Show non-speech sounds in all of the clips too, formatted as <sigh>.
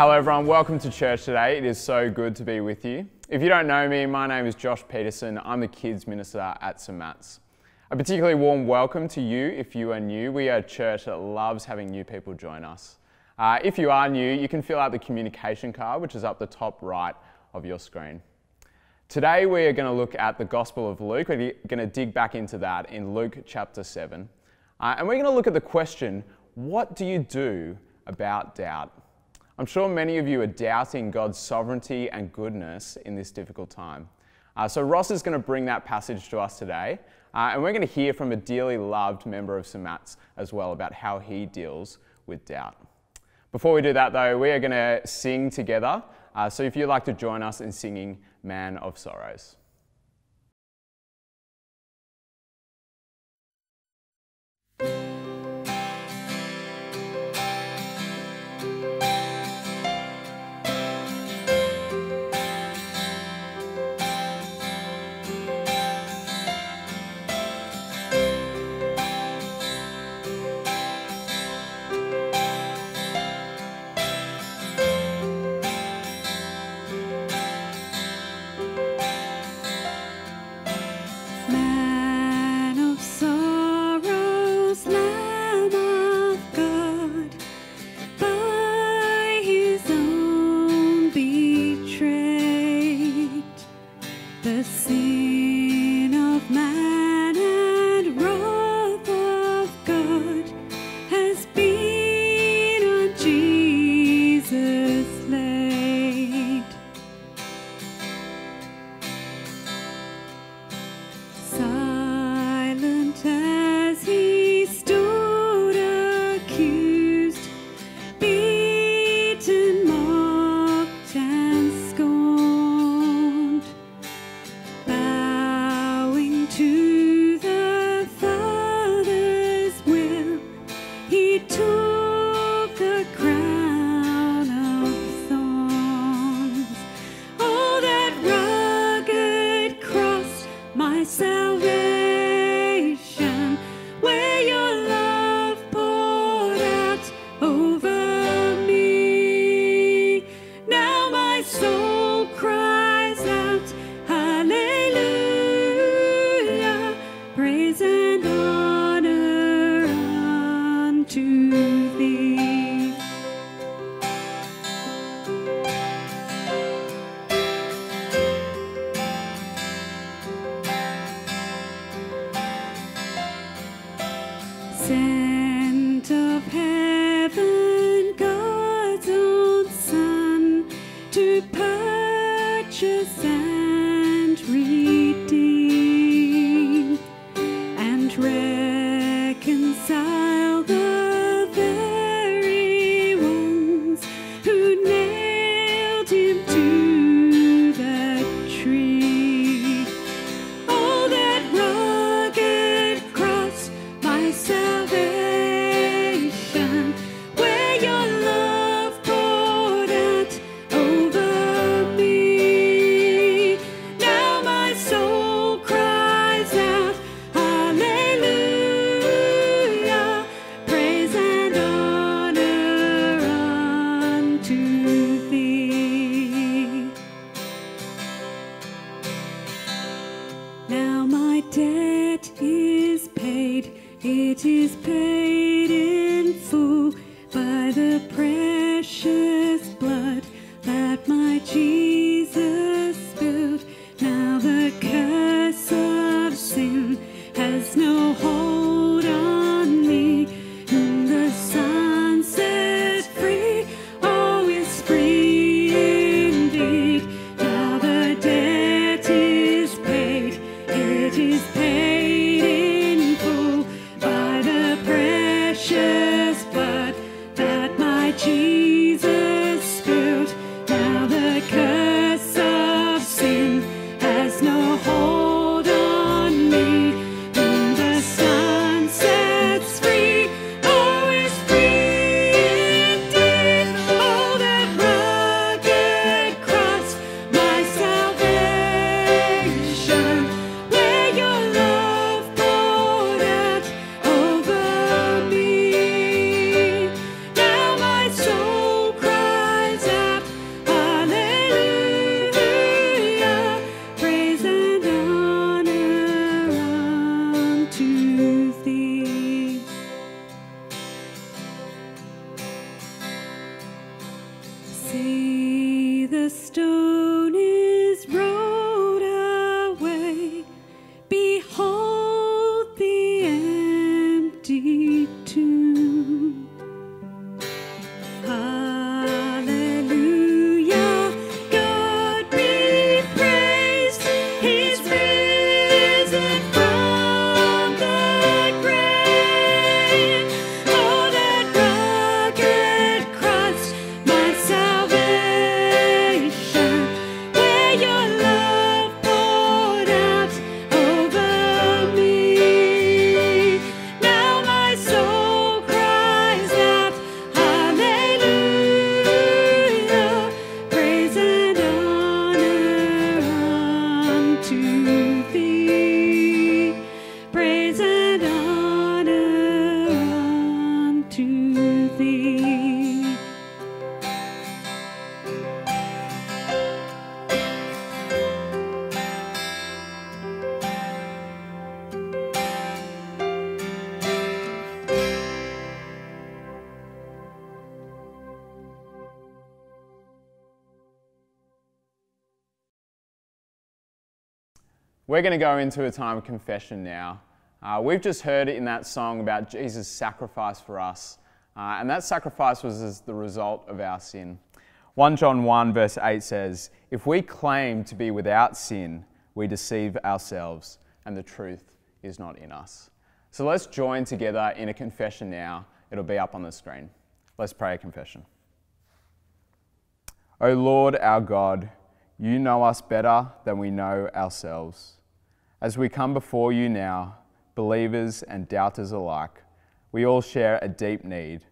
Hello everyone, welcome to church today. It is so good to be with you. If you don't know me, my name is Josh Peterson. I'm the kids minister at St Matt's. A particularly warm welcome to you if you are new. We are a church that loves having new people join us. Uh, if you are new, you can fill out the communication card, which is up the top right of your screen. Today we are going to look at the Gospel of Luke. We're going to dig back into that in Luke chapter 7. Uh, and we're going to look at the question what do you do about doubt? I'm sure many of you are doubting God's sovereignty and goodness in this difficult time. Uh, so, Ross is going to bring that passage to us today, uh, and we're going to hear from a dearly loved member of St. Matt's as well about how he deals with doubt. Before we do that, though, we are going to sing together. Uh, so, if you'd like to join us in singing Man of Sorrows. Sent We're going to go into a time of confession now. Uh, we've just heard it in that song about Jesus' sacrifice for us, uh, and that sacrifice was as the result of our sin. 1 John 1, verse 8 says, If we claim to be without sin, we deceive ourselves, and the truth is not in us. So let's join together in a confession now. It'll be up on the screen. Let's pray a confession. O Lord our God, you know us better than we know ourselves. As we come before you now, believers and doubters alike, we all share a deep need,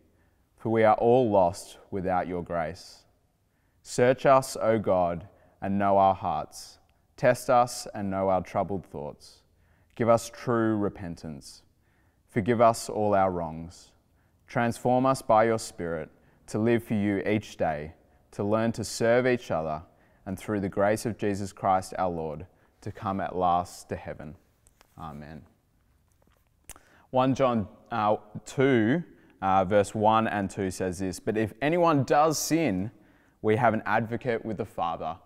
for we are all lost without your grace. Search us, O God, and know our hearts. Test us and know our troubled thoughts. Give us true repentance. Forgive us all our wrongs. Transform us by your Spirit to live for you each day, to learn to serve each other, and through the grace of Jesus Christ our Lord, to come at last to heaven. Amen. 1 John uh, 2, uh, verse 1 and 2 says this But if anyone does sin, we have an advocate with the Father,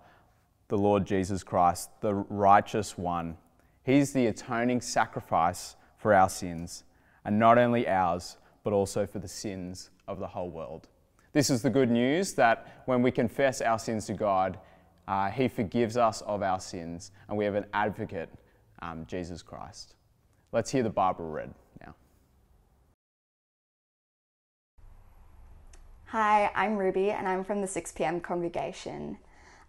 the Lord Jesus Christ, the righteous one. He's the atoning sacrifice for our sins, and not only ours, but also for the sins of the whole world. This is the good news that when we confess our sins to God, uh, He forgives us of our sins, and we have an advocate, um, Jesus Christ. Let's hear the Bible read now. Hi, I'm Ruby and I'm from the 6 p.m. congregation.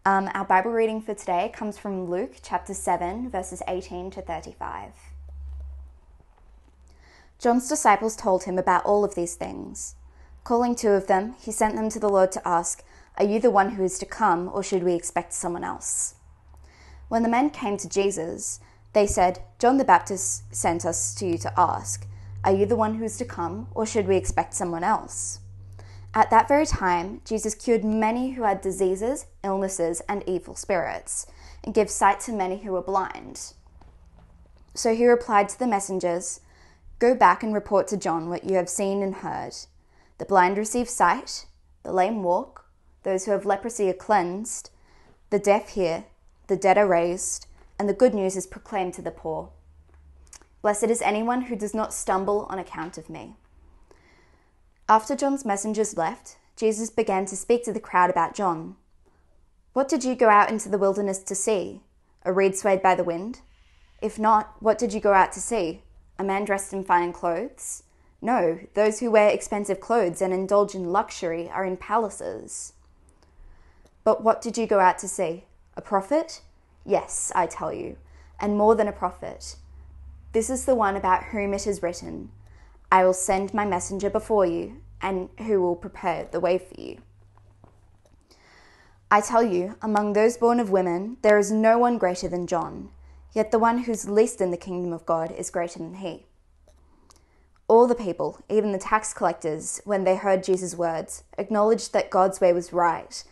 Um, our Bible reading for today comes from Luke chapter 7, verses 18 to 35. John's disciples told him about all of these things. Calling two of them, he sent them to the Lord to ask, Are you the one who is to come, or should we expect someone else? When the men came to Jesus, they said, John the Baptist sent us to you to ask, Are you the one who is to come, or should we expect someone else? At that very time, Jesus cured many who had diseases, illnesses, and evil spirits, and gave sight to many who were blind. So he replied to the messengers Go back and report to John what you have seen and heard. The blind receive sight, the lame walk, those who have leprosy are cleansed, the deaf hear, the dead are raised, and the good news is proclaimed to the poor. Blessed is anyone who does not stumble on account of me. After John's messengers left, Jesus began to speak to the crowd about John. What did you go out into the wilderness to see? A reed swayed by the wind? If not, what did you go out to see? A man dressed in fine clothes? No, those who wear expensive clothes and indulge in luxury are in palaces. But what did you go out to see? A prophet? Yes, I tell you, and more than a prophet. This is the one about whom it is written I will send my messenger before you, and who will prepare the way for you. I tell you, among those born of women, there is no one greater than John, yet the one who's least in the kingdom of God is greater than he. All the people, even the tax collectors, when they heard Jesus' words, acknowledged that God's way was right,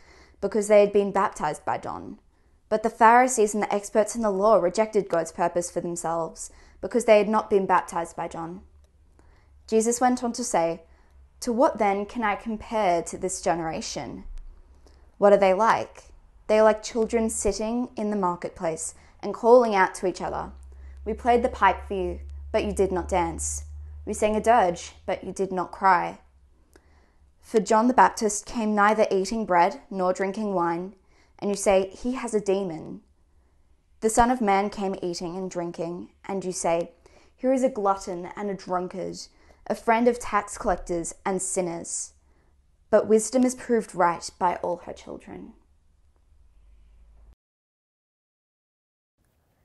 because they had been baptized by John. But the Pharisees and the experts in the law rejected God's purpose for themselves, because they had not been baptized by John. Jesus went on to say, To what then can I compare to this generation? What are they like? They are like children sitting in the marketplace and calling out to each other. We played the pipe for you, but you did not dance. We sang a dirge, but you did not cry. For John the Baptist came neither eating bread nor drinking wine, and you say, He has a demon. The Son of Man came eating and drinking, and you say, Here is a glutton and a drunkard, a friend of tax collectors and sinners. But wisdom is proved right by all her children.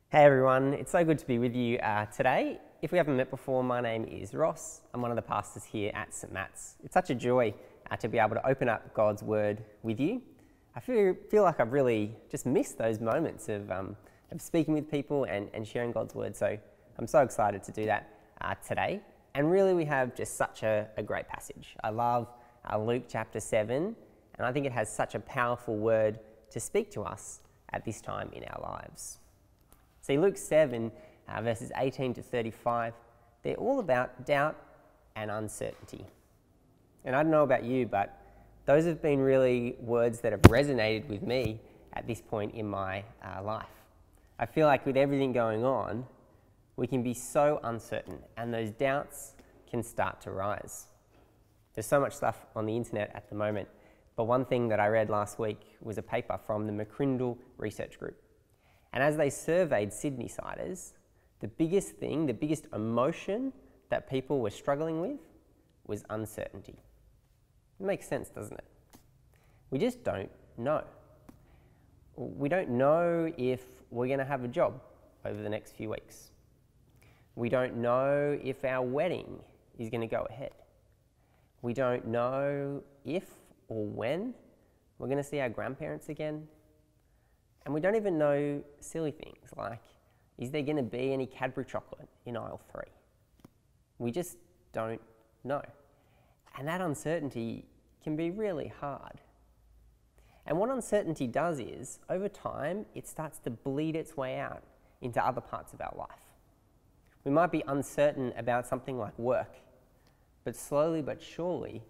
Hey everyone, it's so good to be with you uh, today. If we haven't met before, my name is Ross. I'm one of the pastors here at St. Matt's. It's such a joy uh, to be able to open up God's Word with you. I feel, feel like I've really just missed those moments of, um, of speaking with people and, and sharing God's Word. So I'm so excited to do that uh, today. And really, we have just such a, a great passage. I love uh, Luke chapter 7, and I think it has such a powerful word to speak to us at this time in our lives. See, Luke 7, uh, verses 18 to 35, they're all about doubt and uncertainty. And I don't know about you, but those have been really words that have resonated with me at this point in my uh, life. I feel like with everything going on, we can be so uncertain, and those doubts can start to rise. There's so much stuff on the internet at the moment, but one thing that I read last week was a paper from the McCrindle Research Group. And as they surveyed Sydney siders, the biggest thing, the biggest emotion that people were struggling with was uncertainty. It makes sense, doesn't it? We just don't know. We don't know if we're going to have a job over the next few weeks. We don't know if our wedding is going to go ahead. We don't know if or when we're going to see our grandparents again. And we don't even know silly things like is there going to be any Cadbury chocolate in aisle three? We just don't know. And that uncertainty can be really hard. And what uncertainty does is, over time, it starts to bleed its way out into other parts of our life. We might be uncertain about something like work, but slowly but surely,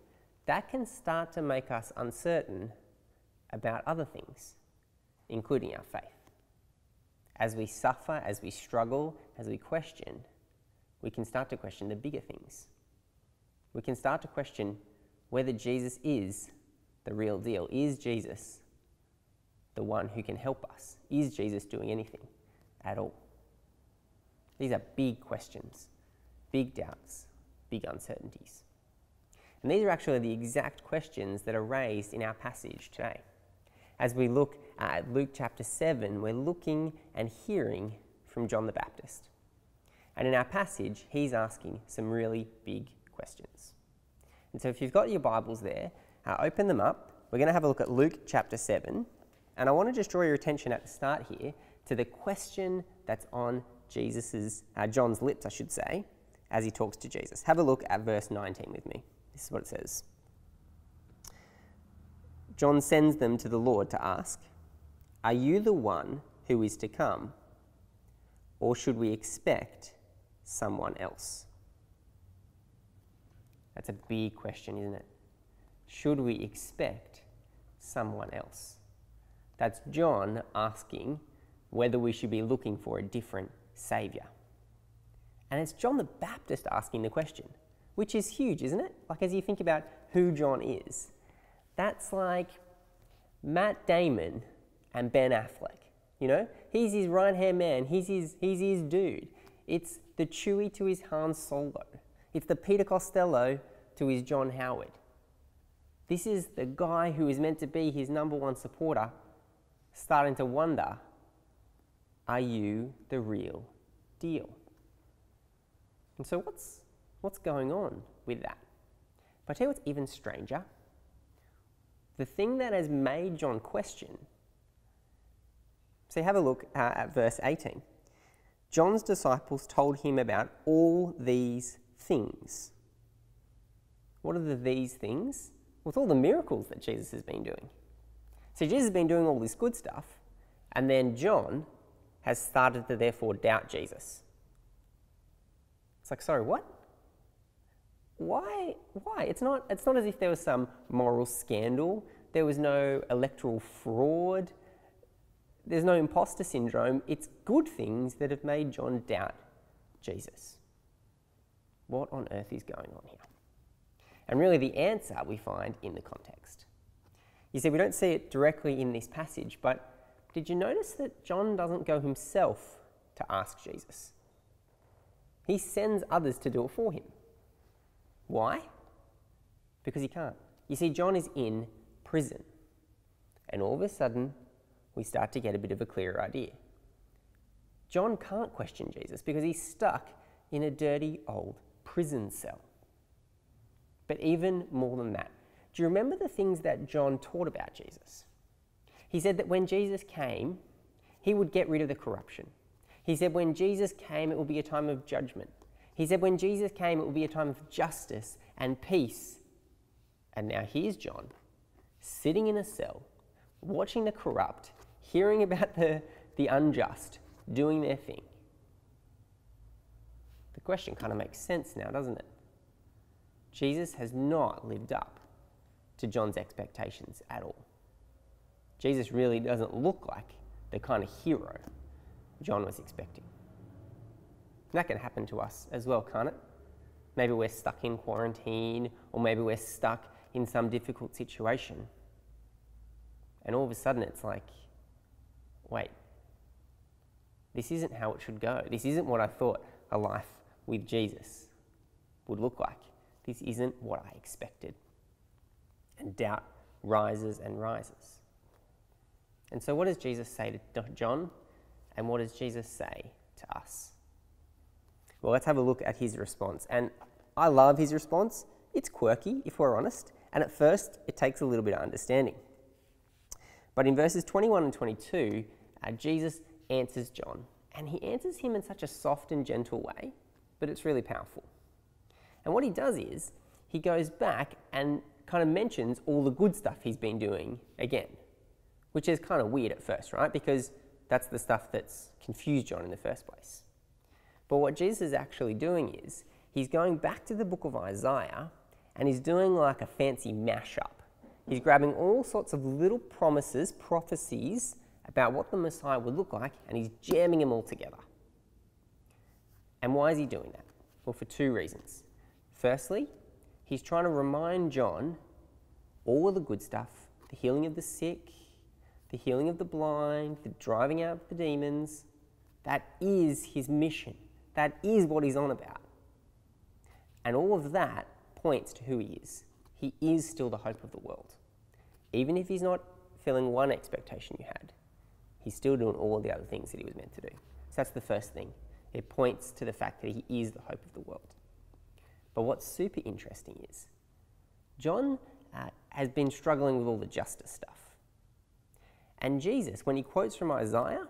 that can start to make us uncertain about other things, including our faith. As we suffer, as we struggle, as we question, we can start to question the bigger things. We can start to question whether Jesus is the real deal. Is Jesus the one who can help us? Is Jesus doing anything at all? These are big questions, big doubts, big uncertainties. And these are actually the exact questions that are raised in our passage today. As we look at Luke chapter 7, we're looking and hearing from John the Baptist. And in our passage, he's asking some really big questions. And so if you've got your Bibles there, uh, open them up. We're going to have a look at Luke chapter 7. And I want to just draw your attention at the start here to the question that's on Jesus's, uh, John's lips, I should say, as he talks to Jesus. Have a look at verse 19 with me. This is what it says. John sends them to the Lord to ask, Are you the one who is to come, or should we expect someone else? That's a big question, isn't it? Should we expect someone else? That's John asking whether we should be looking for a different Saviour. And it's John the Baptist asking the question, which is huge, isn't it? Like, as you think about who John is, that's like Matt Damon and Ben Affleck. You know, he's his right hand man, he's his, he's his dude. It's the Chewie to his Han Solo, it's the Peter Costello to his John Howard. This is the guy who is meant to be his number one supporter, starting to wonder are you the real deal? And so, what's, what's going on with that? But I tell you what's even stranger. The thing that has made John question. See, have a look uh, at verse 18. John's disciples told him about all these things. What are the these things? With all the miracles that Jesus has been doing. See, Jesus has been doing all this good stuff, and then John has started to therefore doubt Jesus. It's like, sorry, what? Why? Why? It's not, it's not as if there was some moral scandal, there was no electoral fraud, there's no imposter syndrome. It's good things that have made John doubt Jesus. What on earth is going on here? And really, the answer we find in the context. You see, we don't see it directly in this passage, but did you notice that John doesn't go himself to ask Jesus? He sends others to do it for him. Why? Because he can't. You see, John is in prison. And all of a sudden, we start to get a bit of a clearer idea. John can't question Jesus because he's stuck in a dirty old prison cell. But even more than that, do you remember the things that John taught about Jesus? He said that when Jesus came, he would get rid of the corruption. He said when Jesus came, it will be a time of judgment. He said when Jesus came, it will be a time of justice and peace. And now here's John sitting in a cell, watching the corrupt, hearing about the, the unjust doing their thing. The question kind of makes sense now, doesn't it? Jesus has not lived up to John's expectations at all. Jesus really doesn't look like the kind of hero John was expecting. And that can happen to us as well, can't it? Maybe we're stuck in quarantine, or maybe we're stuck in some difficult situation. And all of a sudden it's like, wait, this isn't how it should go. This isn't what I thought a life with Jesus would look like. This isn't what I expected. And doubt rises and rises. And so, what does Jesus say to John? And what does Jesus say to us? Well, let's have a look at his response. And I love his response. It's quirky, if we're honest, and at first it takes a little bit of understanding. But in verses 21 and 22, uh, Jesus answers John, and he answers him in such a soft and gentle way, but it's really powerful. And what he does is he goes back and kind of mentions all the good stuff he's been doing again, which is kind of weird at first, right? Because that's the stuff that's confused John in the first place. But what Jesus is actually doing is he's going back to the book of Isaiah and he's doing like a fancy mashup. He's grabbing all sorts of little promises, prophecies about what the Messiah would look like, and he's jamming them all together. And why is he doing that? Well, for two reasons. Firstly, he's trying to remind John all of the good stuff the healing of the sick, the healing of the blind, the driving out of the demons. That is his mission. That is what he's on about. And all of that points to who he is. He is still the hope of the world. Even if he's not filling one expectation you had, he's still doing all the other things that he was meant to do. So that's the first thing. It points to the fact that he is the hope of the world. But what's super interesting is John uh, has been struggling with all the justice stuff. And Jesus, when he quotes from Isaiah,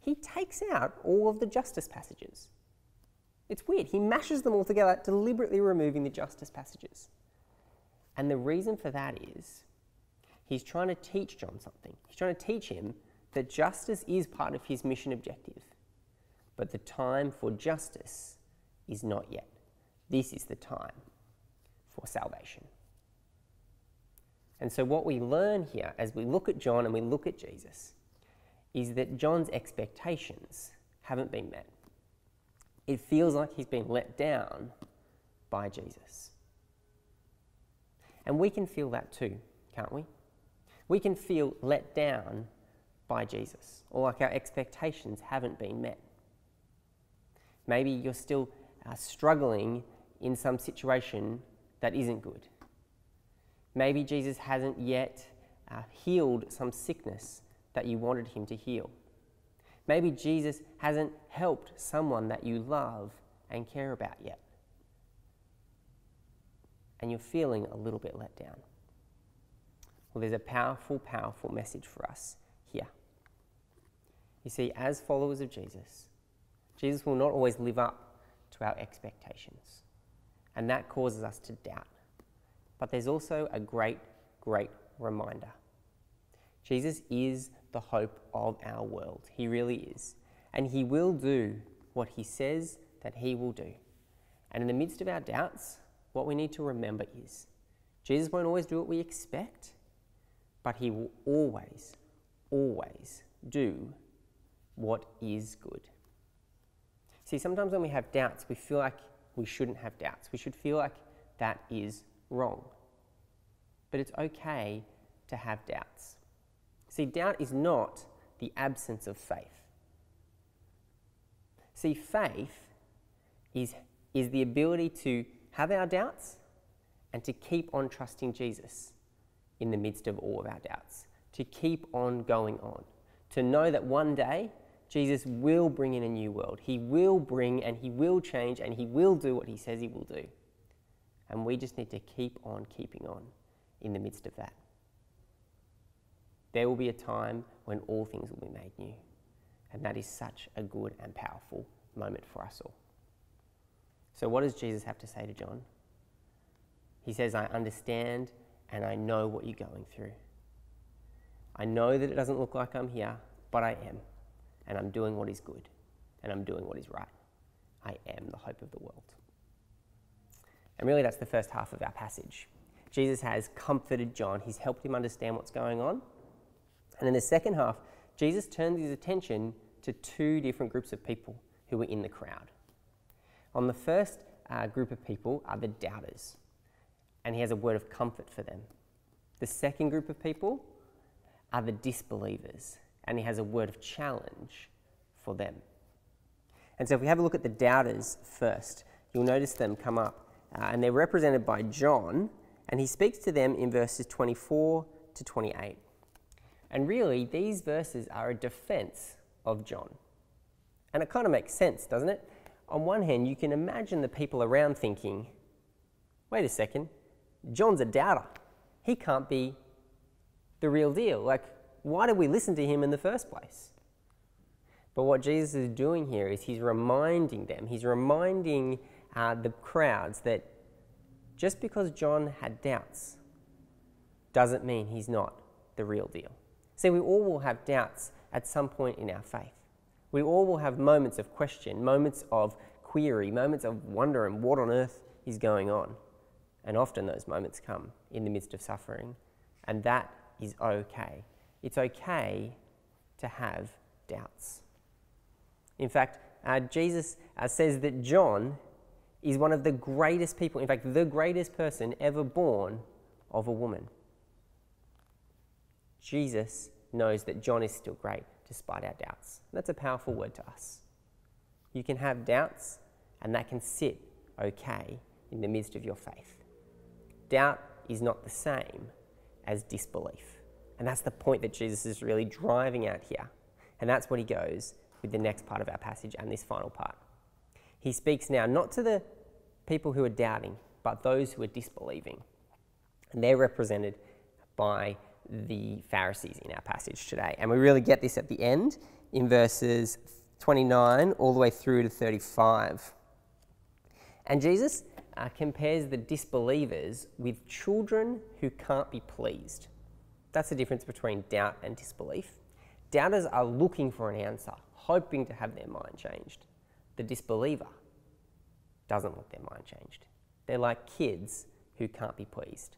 he takes out all of the justice passages. It's weird. He mashes them all together, deliberately removing the justice passages. And the reason for that is he's trying to teach John something. He's trying to teach him that justice is part of his mission objective, but the time for justice is not yet. This is the time for salvation. And so, what we learn here as we look at John and we look at Jesus is that John's expectations haven't been met. It feels like he's been let down by Jesus. And we can feel that too, can't we? We can feel let down by Jesus, or like our expectations haven't been met. Maybe you're still uh, struggling in some situation that isn't good. Maybe Jesus hasn't yet uh, healed some sickness that you wanted him to heal. Maybe Jesus hasn't helped someone that you love and care about yet. And you're feeling a little bit let down. Well, there's a powerful, powerful message for us here. You see, as followers of Jesus, Jesus will not always live up to our expectations. And that causes us to doubt. But there's also a great, great reminder Jesus is the hope of our world. He really is. And He will do what He says that He will do. And in the midst of our doubts, what we need to remember is Jesus won't always do what we expect, but He will always, always do what is good. See, sometimes when we have doubts, we feel like we shouldn't have doubts. We should feel like that is wrong. But it's okay to have doubts. See, doubt is not the absence of faith. See, faith is, is the ability to have our doubts and to keep on trusting Jesus in the midst of all of our doubts, to keep on going on, to know that one day Jesus will bring in a new world. He will bring and He will change and He will do what He says He will do. And we just need to keep on keeping on in the midst of that. There will be a time when all things will be made new. And that is such a good and powerful moment for us all. So, what does Jesus have to say to John? He says, I understand and I know what you're going through. I know that it doesn't look like I'm here, but I am. And I'm doing what is good. And I'm doing what is right. I am the hope of the world. And really, that's the first half of our passage. Jesus has comforted John, he's helped him understand what's going on. And in the second half, Jesus turns his attention to two different groups of people who were in the crowd. On the first uh, group of people are the doubters, and he has a word of comfort for them. The second group of people are the disbelievers, and he has a word of challenge for them. And so, if we have a look at the doubters first, you'll notice them come up, uh, and they're represented by John, and he speaks to them in verses 24 to 28. And really, these verses are a defense of John. And it kind of makes sense, doesn't it? On one hand, you can imagine the people around thinking, wait a second, John's a doubter. He can't be the real deal. Like, why did we listen to him in the first place? But what Jesus is doing here is he's reminding them, he's reminding uh, the crowds that just because John had doubts doesn't mean he's not the real deal. See, we all will have doubts at some point in our faith. We all will have moments of question, moments of query, moments of wonder and what on earth is going on. And often those moments come in the midst of suffering, and that is okay. It's okay to have doubts. In fact, uh, Jesus uh, says that John is one of the greatest people, in fact, the greatest person ever born of a woman. Jesus knows that John is still great despite our doubts. That's a powerful word to us. You can have doubts, and that can sit okay in the midst of your faith. Doubt is not the same as disbelief. And that's the point that Jesus is really driving at here. And that's what he goes with the next part of our passage and this final part. He speaks now not to the people who are doubting, but those who are disbelieving. And they're represented by the Pharisees in our passage today. And we really get this at the end in verses 29 all the way through to 35. And Jesus uh, compares the disbelievers with children who can't be pleased. That's the difference between doubt and disbelief. Doubters are looking for an answer, hoping to have their mind changed. The disbeliever doesn't want their mind changed. They're like kids who can't be pleased.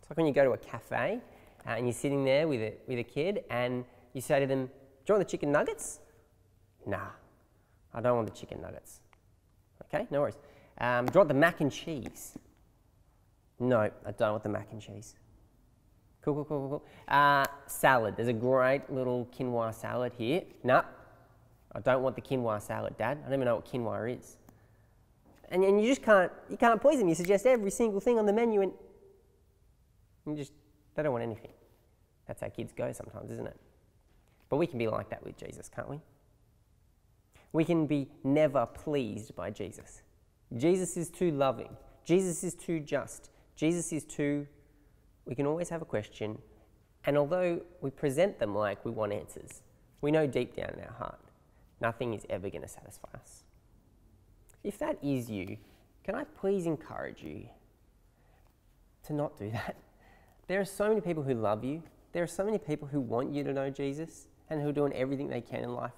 It's like when you go to a cafe uh, and you're sitting there with a, with a kid and you say to them, Do you want the chicken nuggets? Nah, I don't want the chicken nuggets. Okay, no worries. Um, do you want the mac and cheese? No, I don't want the mac and cheese. Cool, cool, cool, cool, cool. Uh, salad. There's a great little quinoa salad here. Nah, I don't want the quinoa salad, Dad. I don't even know what quinoa is. And, and you just can't, you can't please them. You suggest every single thing on the menu and you just, they don't want anything. That's how kids go sometimes, isn't it? But we can be like that with Jesus, can't we? We can be never pleased by Jesus. Jesus is too loving. Jesus is too just. Jesus is too. We can always have a question. And although we present them like we want answers, we know deep down in our heart, nothing is ever going to satisfy us. If that is you, can I please encourage you to not do that? There are so many people who love you. There are so many people who want you to know Jesus and who are doing everything they can in life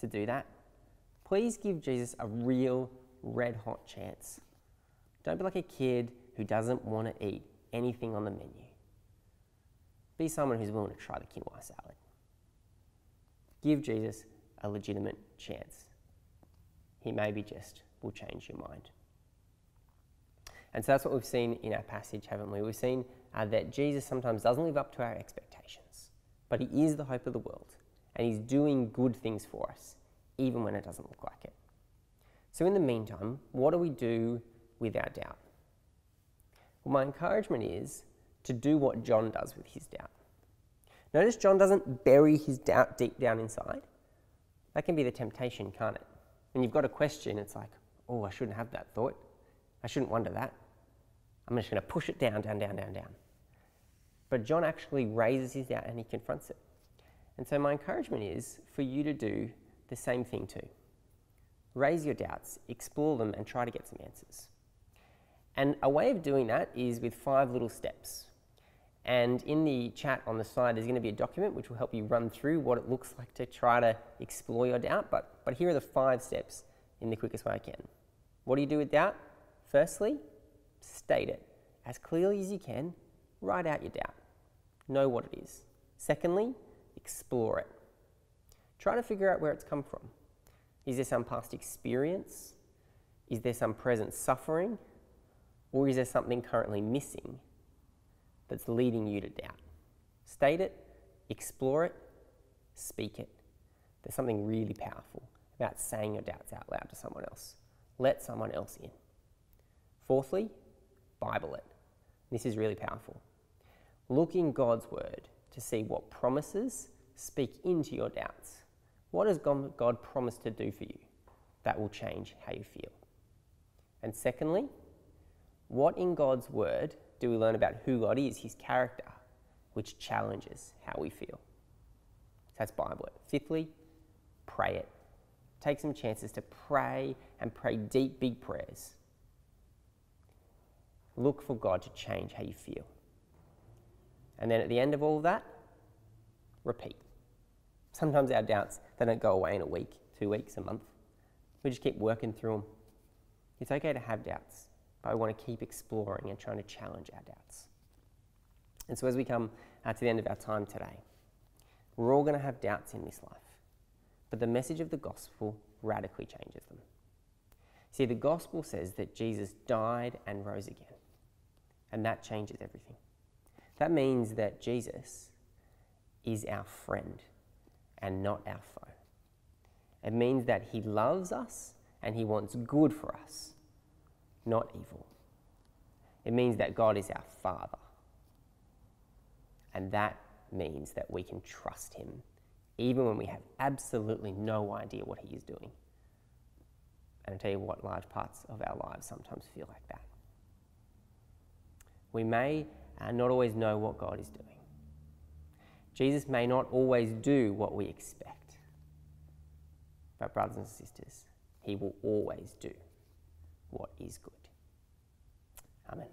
to do that. Please give Jesus a real red hot chance. Don't be like a kid who doesn't want to eat anything on the menu. Be someone who's willing to try the quinoa salad. Give Jesus a legitimate chance. He maybe just will change your mind. And so that's what we've seen in our passage, haven't we? We've seen uh, that Jesus sometimes doesn't live up to our expectations, but he is the hope of the world. and He's doing good things for us, even when it doesn't look like it. So, in the meantime, what do we do with our doubt? Well, my encouragement is to do what John does with his doubt. Notice John doesn't bury his doubt deep down inside. That can be the temptation, can't it? When you've got a question, it's like, oh, I shouldn't have that thought. I shouldn't wonder that. I'm just going to push it down, down, down, down, down. But John actually raises his doubt and he confronts it. And so, my encouragement is for you to do the same thing too. Raise your doubts, explore them, and try to get some answers. And a way of doing that is with five little steps. And in the chat on the side, there's going to be a document which will help you run through what it looks like to try to explore your doubt. But, but here are the five steps in the quickest way I can. What do you do with doubt? Firstly, state it as clearly as you can. Write out your doubt. Know what it is. Secondly, explore it. Try to figure out where it's come from. Is there some past experience? Is there some present suffering? Or is there something currently missing that's leading you to doubt? State it, explore it, speak it. There's something really powerful about saying your doubts out loud to someone else. Let someone else in. Fourthly, Bible it. This is really powerful. Look in God's Word to see what promises speak into your doubts. What has God promised to do for you that will change how you feel? And secondly, what in God's Word do we learn about who God is, His character, which challenges how we feel? So that's Bible. Fifthly, pray it. Take some chances to pray and pray deep, big prayers. Look for God to change how you feel. And then at the end of all of that, repeat. Sometimes our doubts, they don't go away in a week, two weeks, a month. We just keep working through them. It's okay to have doubts, but I want to keep exploring and trying to challenge our doubts. And so as we come uh, to the end of our time today, we're all going to have doubts in this life, but the message of the gospel radically changes them. See, the gospel says that Jesus died and rose again, and that changes everything. That means that Jesus is our friend and not our foe. It means that he loves us and he wants good for us, not evil. It means that God is our Father. And that means that we can trust him even when we have absolutely no idea what he is doing. And I tell you what, large parts of our lives sometimes feel like that. We may uh, not always know what God is doing. Jesus may not always do what we expect. But, brothers and sisters, he will always do what is good. Amen.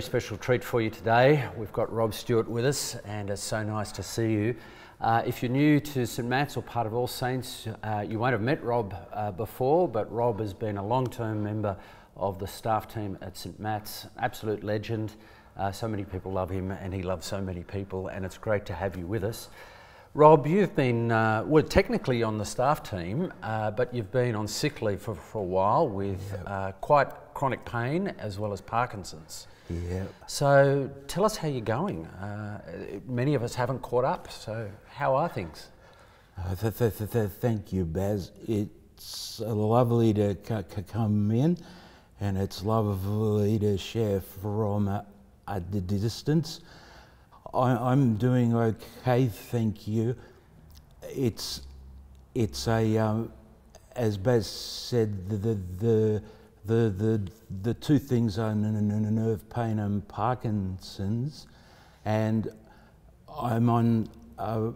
Very special treat for you today. We've got Rob Stewart with us, and it's so nice to see you. Uh, if you're new to St Matt's or part of All Saints, uh, you won't have met Rob uh, before, but Rob has been a long term member of the staff team at St Matt's, absolute legend. Uh, so many people love him, and he loves so many people, and it's great to have you with us. Rob, you've been, uh, well, technically on the staff team, uh, but you've been on sick leave for, for a while with uh, quite chronic pain as well as Parkinson's. Yeah. So tell us how you're going. Uh, many of us haven't caught up, so how are things? Uh, th- th- th- th- thank you, Baz. It's lovely to come in, and it's lovely to share from a, distance. I, I'm doing okay, thank you. It's it's a um, as Baz said the the the the, the, the two things are nerve pain and Parkinson's, and I'm on a,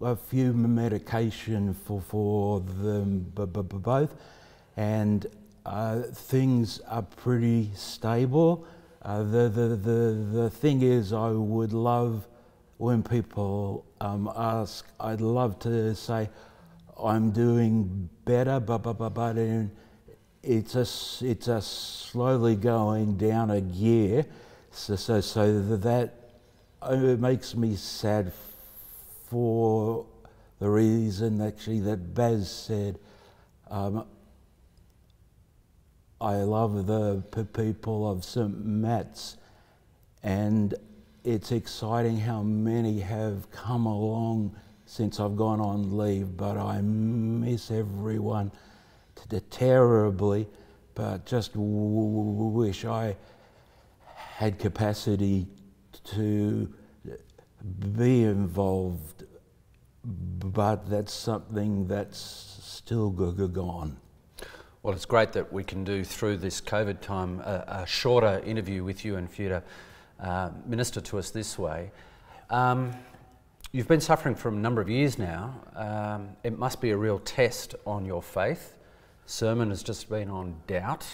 a few medication for for them both, and uh, things are pretty stable. Uh, the, the the the thing is, I would love when people um, ask. I'd love to say I'm doing better, but but but, but in, it's a it's a slowly going down a gear. So so so that uh, it makes me sad for the reason actually that Baz said. Um, I love the people of St. Matt's, and it's exciting how many have come along since I've gone on leave, but I miss everyone terribly, but just wish I had capacity to be involved, but that's something that's still go- go- gone. Well, it's great that we can do through this COVID time a, a shorter interview with you and for you to uh, minister to us this way. Um, you've been suffering for a number of years now. Um, it must be a real test on your faith. Sermon has just been on doubt.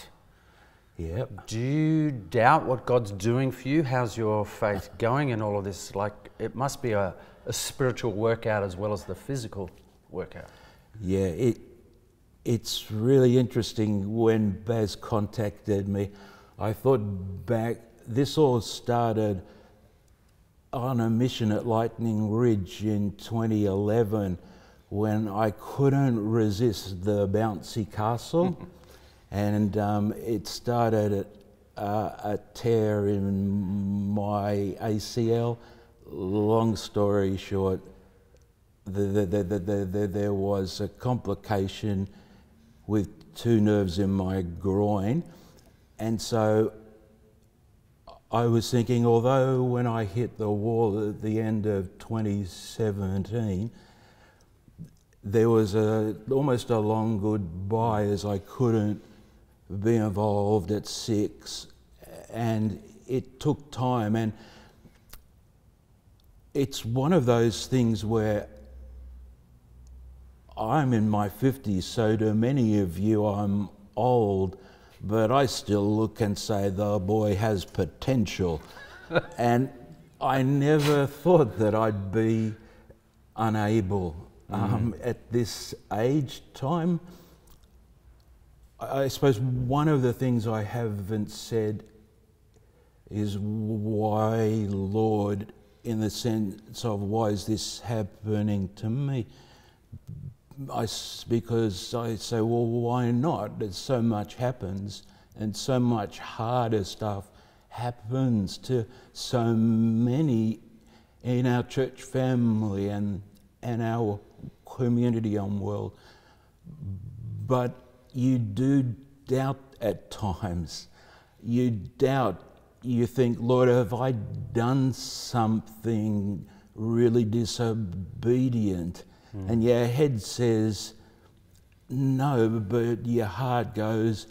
Yep. Do you doubt what God's doing for you? How's your faith going in all of this? Like, it must be a, a spiritual workout as well as the physical workout. Yeah, it it's really interesting when Baz contacted me. I thought back, this all started on a mission at Lightning Ridge in 2011 when I couldn't resist the bouncy castle. <laughs> and um, it started at uh, a tear in my ACL. Long story short, the, the, the, the, the, the, there was a complication with two nerves in my groin. And so I was thinking, although when I hit the wall at the end of 2017, there was a, almost a long goodbye as I couldn't be involved at six. And it took time. And it's one of those things where I'm in my 50s, so to many of you, I'm old, but I still look and say the boy has potential. <laughs> and I never thought that I'd be unable um, at this age time. I suppose one of the things I haven't said is why, Lord, in the sense of why is this happening to me? I, because I say, well, why not? There's so much happens, and so much harder stuff happens to so many in our church family and, and our community and world. But you do doubt at times. You doubt. You think, Lord, have I done something really disobedient? Hmm. And your head says, no, but your heart goes,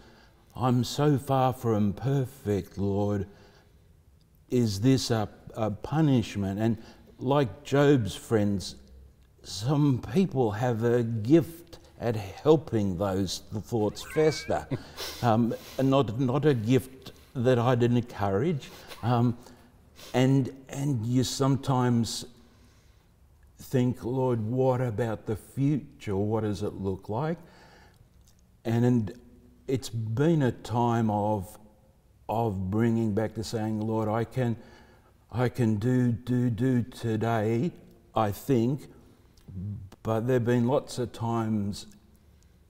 I'm so far from perfect, Lord. Is this a, a punishment? And like Job's friends, some people have a gift at helping those thoughts fester, <laughs> um, not, not a gift that I didn't encourage. Um, and, and you sometimes think, Lord, what about the future? What does it look like? And it's been a time of, of bringing back to saying, Lord, I can, I can do, do, do today, I think, but there have been lots of times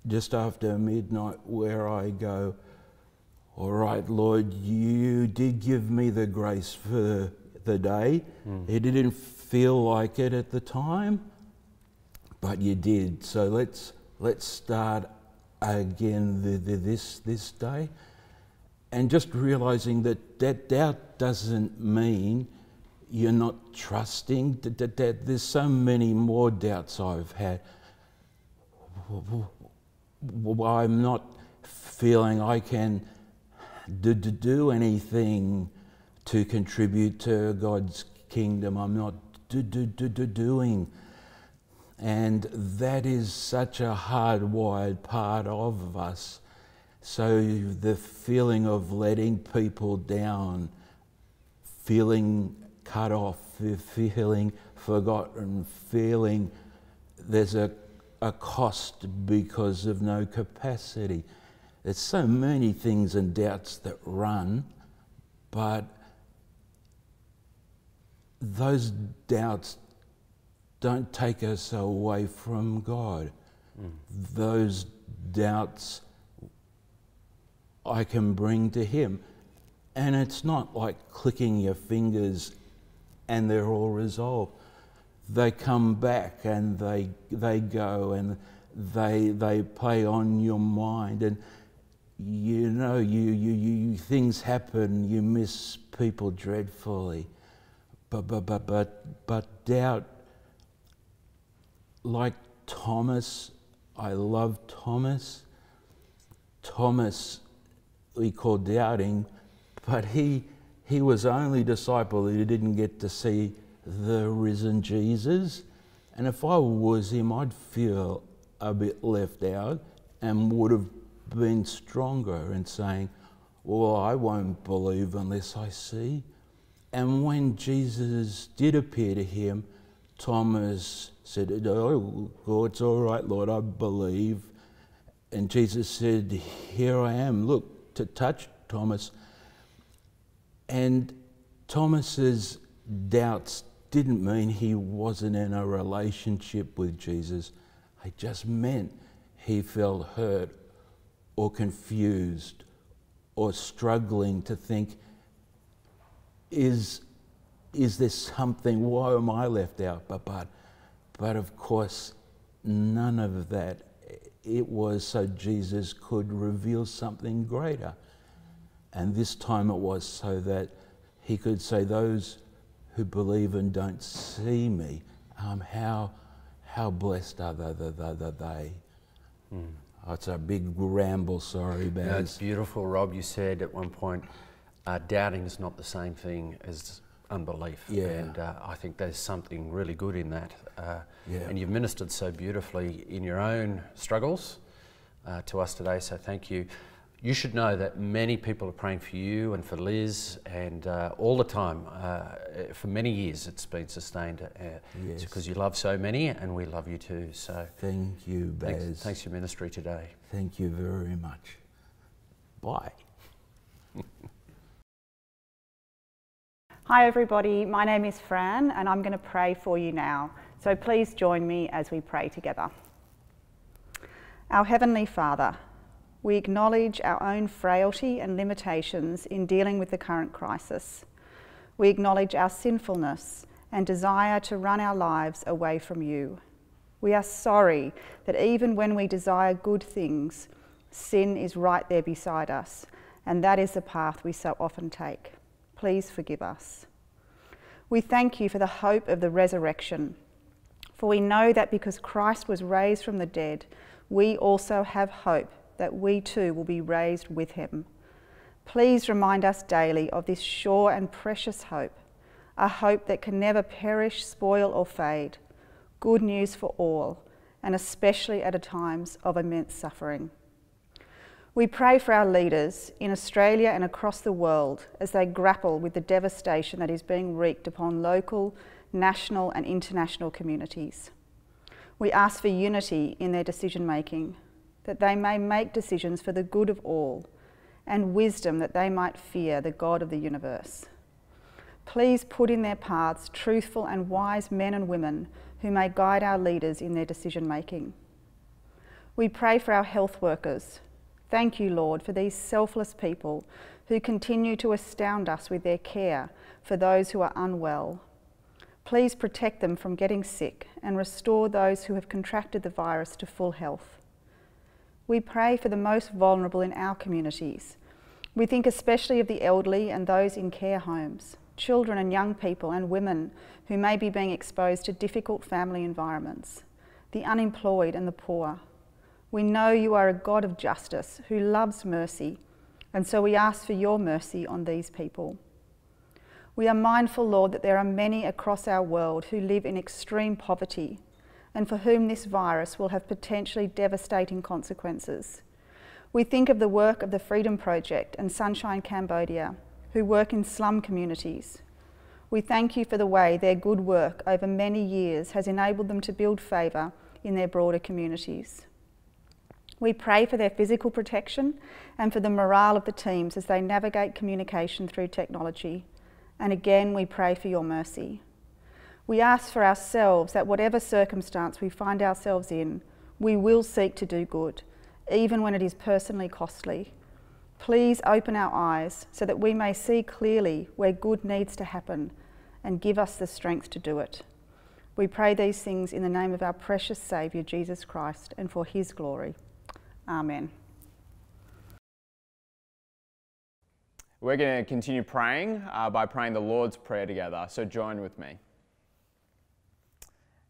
just after midnight where I go, All right, Lord, you did give me the grace for the day. Mm. It didn't feel like it at the time, but you did. So let's, let's start again the, the, this, this day. And just realizing that that doubt doesn't mean you're not trusting. There's so many more doubts I've had. I'm not feeling I can do, anything to contribute to God's kingdom. I'm not do, do, do, do, doing. And that is such a hardwired part of us. So the feeling of letting people down, feeling cut off, feeling forgotten, feeling there's a, a cost because of no capacity. There's so many things and doubts that run, but those doubts don't take us away from God. Mm. Those doubts I can bring to Him. And it's not like clicking your fingers and they're all resolved. They come back and they, they go and they, they play on your mind. And you know, you, you, you, things happen, you miss people dreadfully. But, but, but, but, but doubt, like Thomas, I love Thomas. Thomas, we call doubting, but he, he was the only disciple who didn't get to see the risen Jesus. And if I was him, I'd feel a bit left out and would have been stronger in saying, Well, I won't believe unless I see. And when Jesus did appear to him, Thomas said, Oh, it's all right, Lord, I believe. And Jesus said, Here I am. Look, to touch Thomas. And Thomas's doubts didn't mean he wasn't in a relationship with Jesus. It just meant he felt hurt or confused or struggling to think is, is there something, why am I left out? But, but, but of course, none of that. It was so Jesus could reveal something greater. And this time it was so that he could say, Those who believe and don't see me, um, how, how blessed are they? they, they, they. Mm. Oh, it's a big ramble, sorry, Baz. No, it's beautiful, Rob. You said at one point uh, doubting is not the same thing as unbelief. Yeah. And uh, I think there's something really good in that. Uh, yeah. And you've ministered so beautifully in your own struggles uh, to us today, so thank you. You should know that many people are praying for you and for Liz, and uh, all the time. Uh, for many years, it's been sustained. Uh, yes. It's because you love so many, and we love you too. So thank you, Baz. Thanks, thanks for ministry today. Thank you very much. Bye. Hi, everybody. My name is Fran, and I'm going to pray for you now. So please join me as we pray together. Our Heavenly Father, we acknowledge our own frailty and limitations in dealing with the current crisis. We acknowledge our sinfulness and desire to run our lives away from you. We are sorry that even when we desire good things, sin is right there beside us, and that is the path we so often take. Please forgive us. We thank you for the hope of the resurrection, for we know that because Christ was raised from the dead, we also have hope that we too will be raised with him. Please remind us daily of this sure and precious hope, a hope that can never perish, spoil, or fade. Good news for all, and especially at a times of immense suffering. We pray for our leaders in Australia and across the world as they grapple with the devastation that is being wreaked upon local, national, and international communities. We ask for unity in their decision making, that they may make decisions for the good of all, and wisdom that they might fear the God of the universe. Please put in their paths truthful and wise men and women who may guide our leaders in their decision making. We pray for our health workers. Thank you, Lord, for these selfless people who continue to astound us with their care for those who are unwell. Please protect them from getting sick and restore those who have contracted the virus to full health. We pray for the most vulnerable in our communities. We think especially of the elderly and those in care homes, children and young people and women who may be being exposed to difficult family environments, the unemployed and the poor. We know you are a God of justice who loves mercy, and so we ask for your mercy on these people. We are mindful, Lord, that there are many across our world who live in extreme poverty and for whom this virus will have potentially devastating consequences. We think of the work of the Freedom Project and Sunshine Cambodia, who work in slum communities. We thank you for the way their good work over many years has enabled them to build favour in their broader communities. We pray for their physical protection and for the morale of the teams as they navigate communication through technology. And again, we pray for your mercy. We ask for ourselves that whatever circumstance we find ourselves in, we will seek to do good, even when it is personally costly. Please open our eyes so that we may see clearly where good needs to happen and give us the strength to do it. We pray these things in the name of our precious Saviour, Jesus Christ, and for his glory. Amen. We're going to continue praying uh, by praying the Lord's Prayer together, so join with me.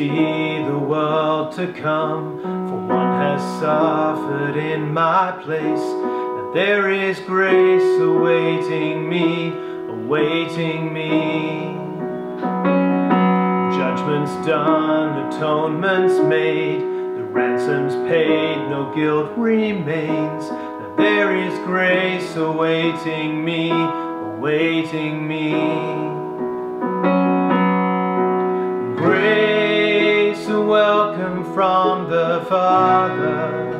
See the world to come, for one has suffered in my place, and there is grace awaiting me, awaiting me. Judgment's done, atonement's made, the ransom's paid, no guilt remains, and there is grace awaiting me, awaiting me. From the Father.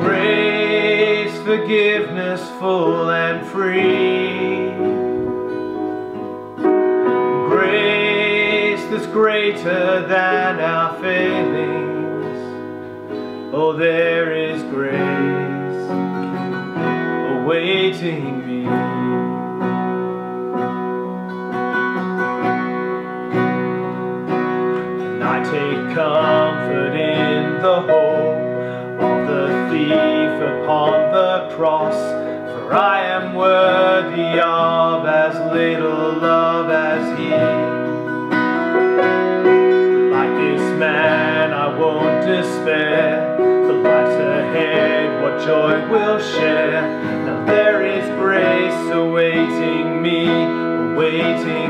Grace, forgiveness full and free. Grace that's greater than our failings. Oh, there is grace awaiting me. Take comfort in the hope of the thief upon the cross. For I am worthy of as little love as he. Like this man, I won't despair. The life's ahead, what joy we'll share. Now there is grace awaiting me, awaiting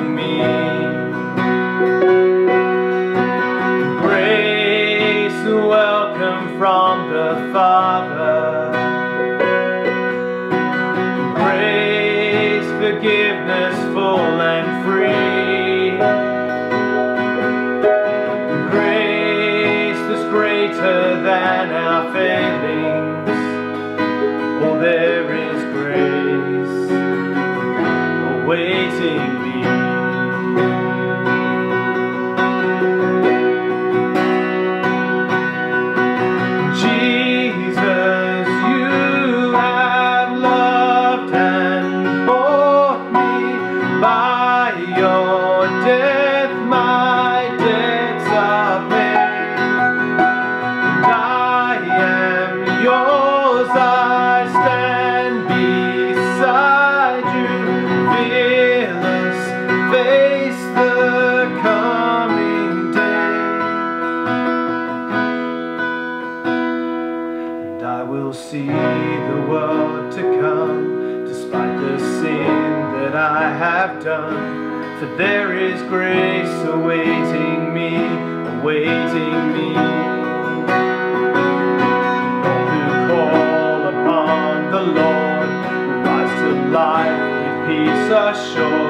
peace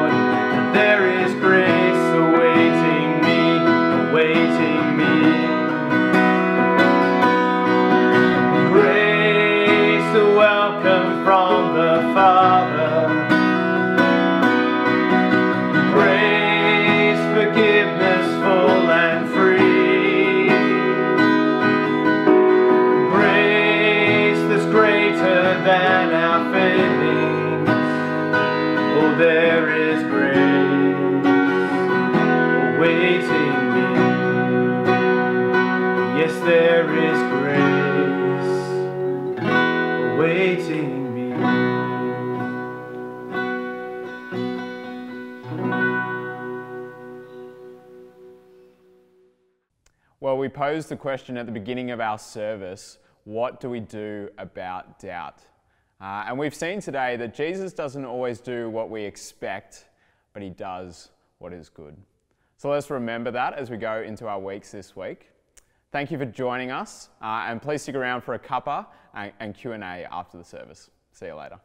posed the question at the beginning of our service what do we do about doubt? Uh, and we've seen today that Jesus doesn't always do what we expect, but he does what is good. So let's remember that as we go into our weeks this week. Thank you for joining us, uh, and please stick around for a cuppa and, and Q&A after the service. See you later.